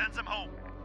sends him home.